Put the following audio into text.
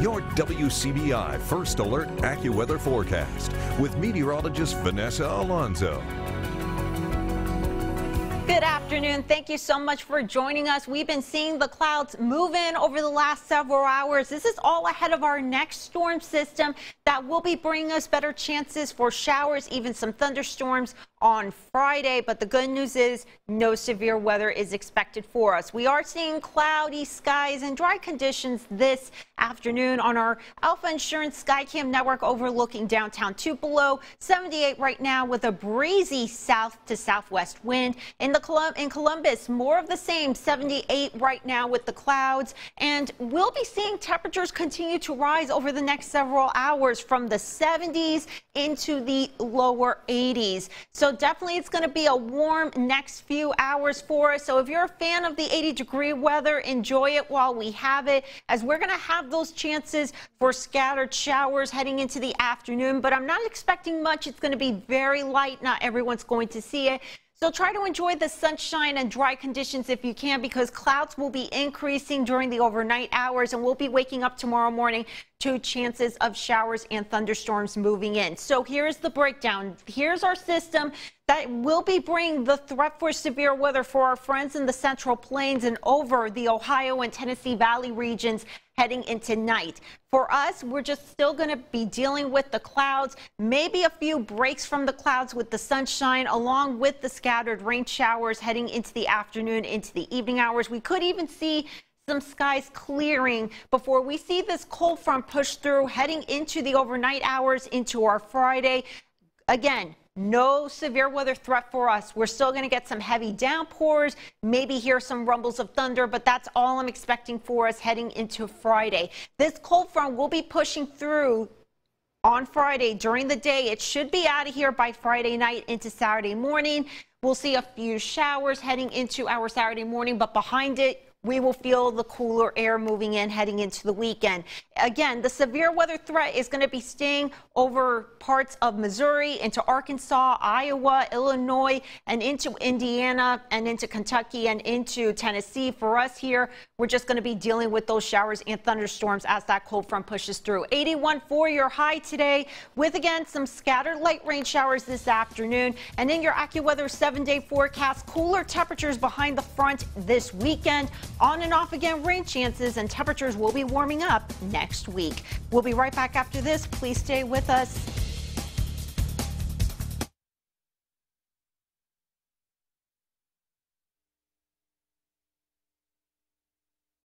your WCBI First Alert AccuWeather forecast with meteorologist Vanessa Alonso. Good afternoon. Thank you so much for joining us. We've been seeing the clouds move in over the last several hours. This is all ahead of our next storm system that will be bringing us better chances for showers, even some thunderstorms on Friday. But the good news is no severe weather is expected for us. We are seeing cloudy skies and dry conditions this afternoon on our Alpha Insurance Skycam network overlooking downtown Tupelo. 78 right now with a breezy south to southwest wind. In the Colum in Columbus, more of the same 78 right now with the clouds. And we'll be seeing temperatures continue to rise over the next several hours from the 70s into the lower 80s. So definitely it's going to be a warm next few hours for us. So if you're a fan of the 80 degree weather, enjoy it while we have it as we're going to have those chances for scattered showers heading into the afternoon. But I'm not expecting much. It's going to be very light. Not everyone's going to see it. So try to enjoy the sunshine and dry conditions if you can because clouds will be increasing during the overnight hours and we'll be waking up tomorrow morning to chances of showers and thunderstorms moving in. So here's the breakdown. Here's our system that will be bringing the threat for severe weather for our friends in the central plains and over the Ohio and Tennessee Valley regions heading into night. For us, we're just still going to be dealing with the clouds, maybe a few breaks from the clouds with the sunshine along with the scattered rain showers heading into the afternoon, into the evening hours. We could even see some skies clearing before we see this cold front push through heading into the overnight hours into our Friday. Again, no severe weather threat for us. We're still going to get some heavy downpours, maybe hear some rumbles of thunder, but that's all I'm expecting for us heading into Friday. This cold front will be pushing through on Friday during the day. It should be out of here by Friday night into Saturday morning. We'll see a few showers heading into our Saturday morning, but behind it, we will feel the cooler air moving in heading into the weekend. Again, the severe weather threat is going to be staying over parts of Missouri, into Arkansas, Iowa, Illinois, and into Indiana, and into Kentucky, and into Tennessee. For us here, we're just going to be dealing with those showers and thunderstorms as that cold front pushes through. 81 for your high today, with again some scattered light rain showers this afternoon. And in your AccuWeather seven day forecast, cooler temperatures behind the front this weekend. On and off again rain chances, and temperatures will be warming up next week. We'll be right back after this. Please stay with us.